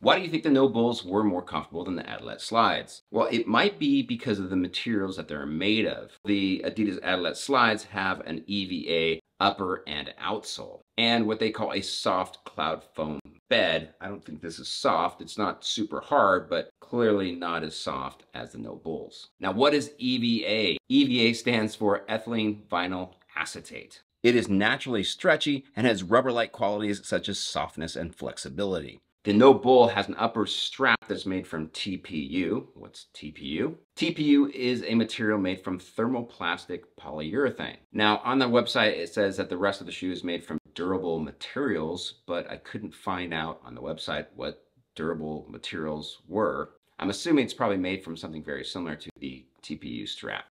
Why do you think the No Bulls were more comfortable than the Adilette slides? Well, it might be because of the materials that they're made of. The Adidas Adilette slides have an EVA upper and outsole, and what they call a soft cloud foam bed. I don't think this is soft. It's not super hard, but clearly not as soft as the No Bulls. Now, what is EVA? EVA stands for ethylene vinyl acetate. It is naturally stretchy and has rubber-like qualities such as softness and flexibility. The No Bull has an upper strap that's made from TPU. What's TPU? TPU is a material made from thermoplastic polyurethane. Now, on the website, it says that the rest of the shoe is made from durable materials, but I couldn't find out on the website what durable materials were. I'm assuming it's probably made from something very similar to the TPU strap.